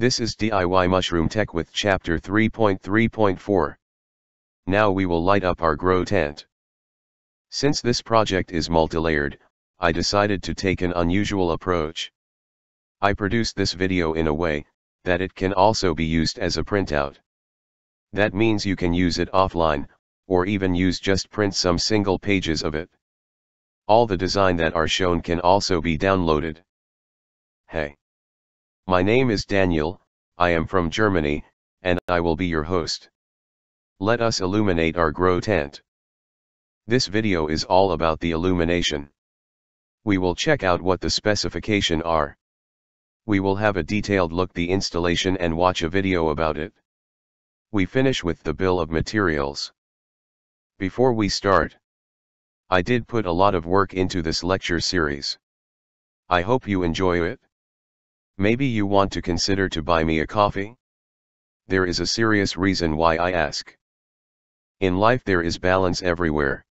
This is DIY Mushroom Tek with Chapter 3.3.4. Now we will light up our grow tent. Since this project is multi-layered, I decided to take an unusual approach. I produced this video in a way, that it can also be used as a printout. That means you can use it offline, or even use just print some single pages of it. All the design that are shown can also be downloaded. Hey. My name is Daniel, I am from Germany, and I will be your host. Let us illuminate our grow tent. This video is all about the illumination. We will check out what the specification are. We will have a detailed look the installation and watch a video about it. We finish with the bill of materials. Before we start, I did put a lot of work into this lecture series. I hope you enjoy it. Maybe you want to consider to buy me a coffee? There is a serious reason why I ask. In life there is balance everywhere.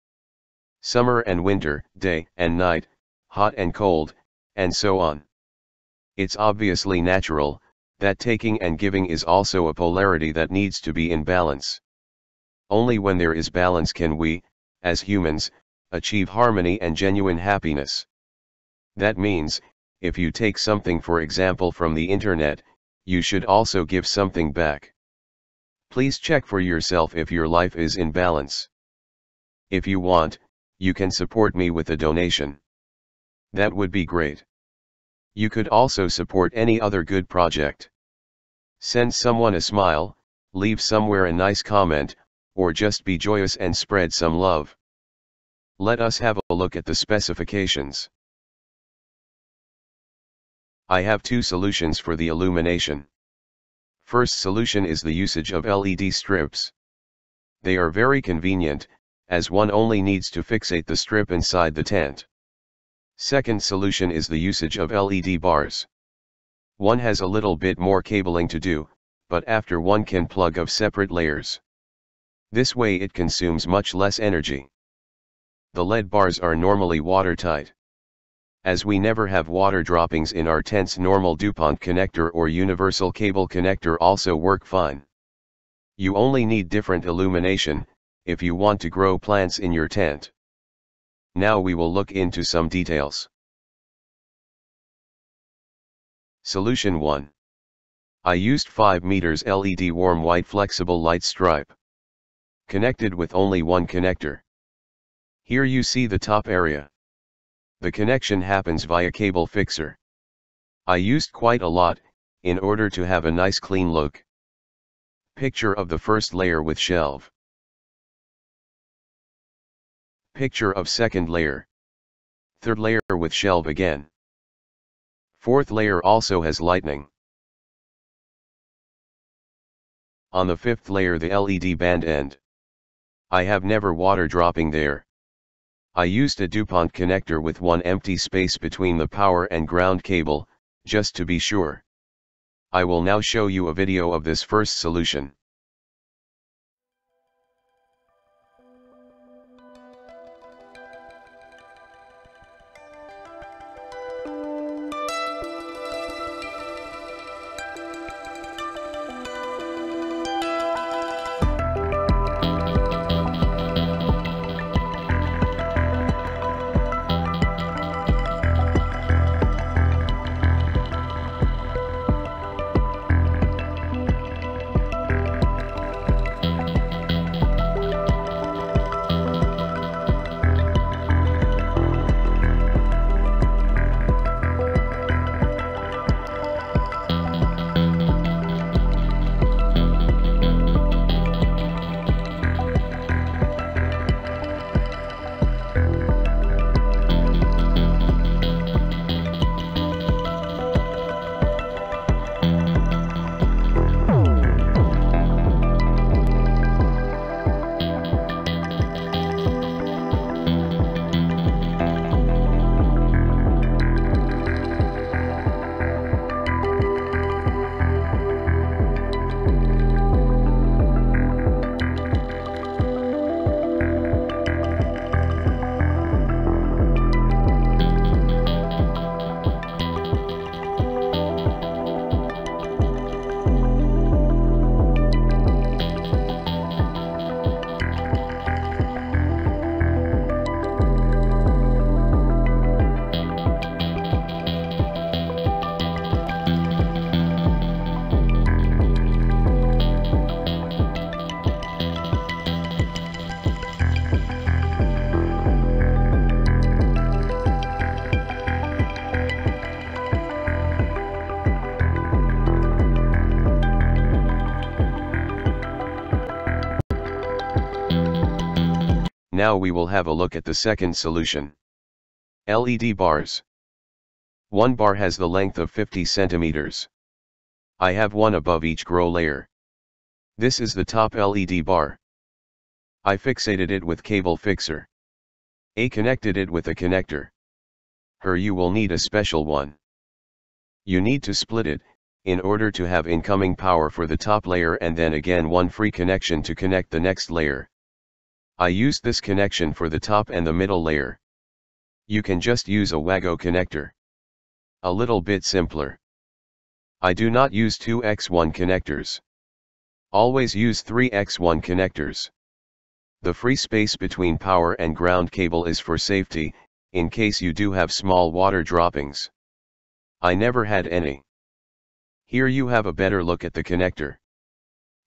Summer and winter, day and night, hot and cold, and so on. It's obviously natural, that taking and giving is also a polarity that needs to be in balance. Only when there is balance can we, as humans, achieve harmony and genuine happiness. That means, if you take something for example from the internet, you should also give something back. Please check for yourself if your life is in balance. If you want, you can support me with a donation. That would be great. You could also support any other good project. Send someone a smile, leave somewhere a nice comment, or just be joyous and spread some love. Let us have a look at the specifications. I have two solutions for the illumination. First solution is the usage of LED strips. They are very convenient, as one only needs to fixate the strip inside the tent. Second solution is the usage of LED bars. One has a little bit more cabling to do, but after one can plug of separate layers. This way it consumes much less energy. The LED bars are normally watertight. As we never have water droppings in our tents normal DuPont connector or universal cable connector also work fine. You only need different illumination, if you want to grow plants in your tent. Now we will look into some details. Solution 1. I used 5 meters LED warm white flexible light stripe. Connected with only one connector. Here you see the top area. The connection happens via cable fixer. I used quite a lot, in order to have a nice clean look. Picture of the first layer with shelf. Picture of second layer. Third layer with shelf again. Fourth layer also has lightning. On the fifth layer the LED band end. I have never water dropping there. I used a DuPont connector with one empty space between the power and ground cable, just to be sure. I will now show you a video of this first solution. Now we will have a look at the second solution. LED bars. One bar has the length of 50 centimeters. I have one above each grow layer. This is the top LED bar. I fixated it with cable fixer. A connected it with a connector. Her you will need a special one. You need to split it, in order to have incoming power for the top layer and then again one free connection to connect the next layer. I used this connection for the top and the middle layer. You can just use a Wago connector. A little bit simpler. I do not use 2x1 connectors. Always use 3x1 connectors. The free space between power and ground cable is for safety, in case you do have small water droppings. I never had any. Here you have a better look at the connector.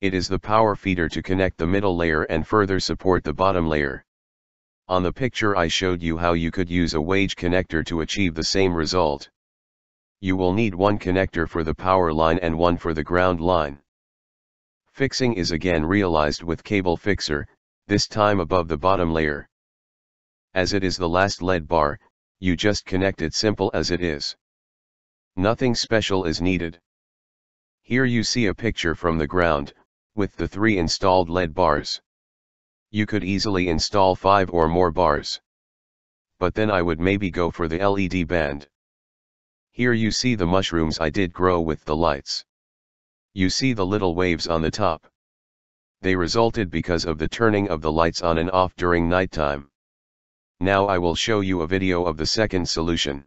It is the power feeder to connect the middle layer and further support the bottom layer. On the picture I showed you how you could use a Wago connector to achieve the same result. You will need one connector for the power line and one for the ground line. Fixing is again realized with cable fixer, this time above the bottom layer. As it is the last LED bar, you just connect it simple as it is. Nothing special is needed. Here you see a picture from the ground, with the three installed LED bars. You could easily install 5 or more bars. But then I would maybe go for the LED band. Here you see the mushrooms I did grow with the lights. You see the little waves on the top. They resulted because of the turning of the lights on and off during nighttime. Now I will show you a video of the second solution.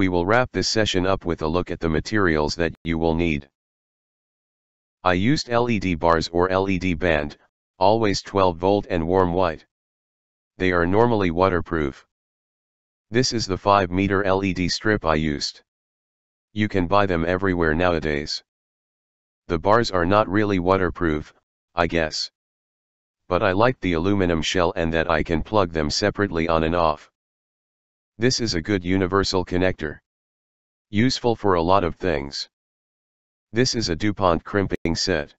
We will wrap this session up with a look at the materials that you will need. I used LED bars or LED band, always 12 volt and warm white. They are normally waterproof. This is the 5 meter LED strip I used. You can buy them everywhere nowadays. The bars are not really waterproof, I guess. But I like the aluminum shell and that I can plug them separately on and off. This is a good universal connector. Useful for a lot of things. This is a DuPont crimping set.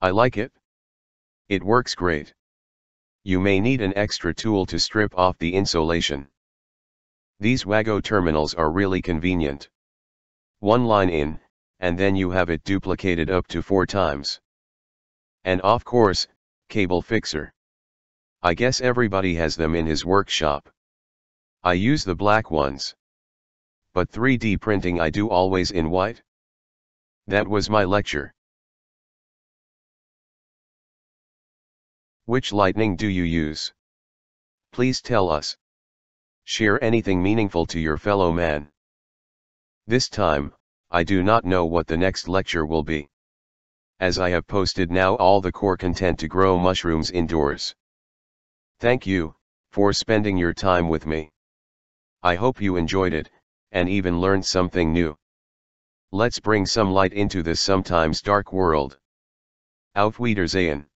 I like it. It works great. You may need an extra tool to strip off the insulation. These Wago terminals are really convenient. One line in, and then you have it duplicated up to four times. And of course, cable fixer. I guess everybody has them in his workshop. I use the black ones. But 3D printing I do always in white. That was my lecture. Which lightning do you use? Please tell us. Share anything meaningful to your fellow man. This time, I do not know what the next lecture will be. As I have posted now all the core content to grow mushrooms indoors. Thank you, for spending your time with me. I hope you enjoyed it, and even learned something new. Let's bring some light into this sometimes dark world. Auf Wiedersehen.